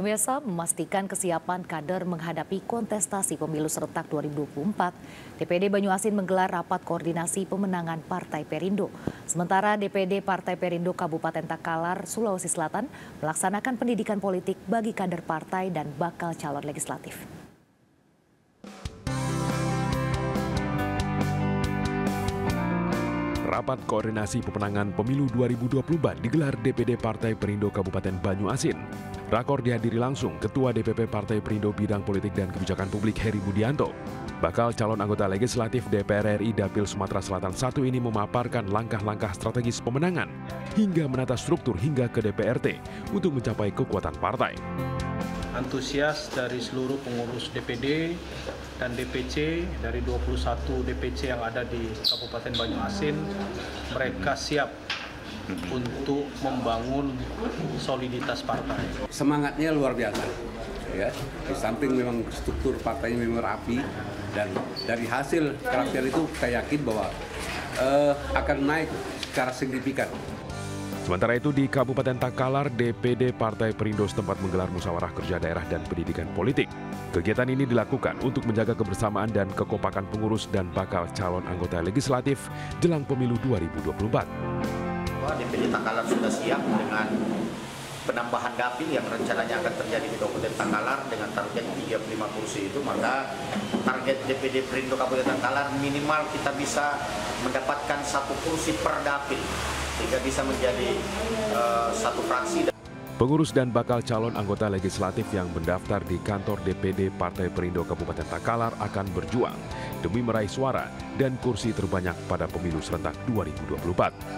Pemirsa memastikan kesiapan kader menghadapi kontestasi pemilu serentak 2024, DPD Banyuasin menggelar rapat koordinasi pemenangan Partai Perindo. Sementara DPD Partai Perindo Kabupaten Takalar, Sulawesi Selatan melaksanakan pendidikan politik bagi kader partai dan bakal calon legislatif. Rapat Koordinasi Pemenangan Pemilu 2024 digelar DPD Partai Perindo Kabupaten Banyuasin. Rakor dihadiri langsung Ketua DPP Partai Perindo Bidang Politik dan Kebijakan Publik Heri Budianto. Bakal calon anggota legislatif DPR RI Dapil Sumatera Selatan I ini memaparkan langkah-langkah strategis pemenangan hingga menata struktur hingga ke DPRT untuk mencapai kekuatan partai antusias dari seluruh pengurus DPD dan DPC dari 21 DPC yang ada di Kabupaten Banyuasin mereka siap untuk membangun soliditas partai. Semangatnya luar biasa. Ya, di samping memang struktur partainya memang rapi dan dari hasil karakter itu saya yakin bahwa uh, akan naik secara signifikan Sementara itu di Kabupaten Takalar, DPD Partai Perindo setempat menggelar musyawarah kerja daerah dan pendidikan politik. Kegiatan ini dilakukan untuk menjaga kebersamaan dan kekompakan pengurus dan bakal calon anggota legislatif jelang pemilu 2024. DPD Takalar sudah siap dengan penambahan dapil yang rencananya akan terjadi di Kabupaten Takalar dengan target 35 kursi itu maka target DPD Perindo Kabupaten Takalar minimal kita bisa mendapatkan satu kursi per dapil sehingga bisa menjadi uh, satu fraksi. Pengurus dan bakal calon anggota legislatif yang mendaftar di kantor DPD Partai Perindo Kabupaten Takalar akan berjuang demi meraih suara dan kursi terbanyak pada pemilu serentak 2024.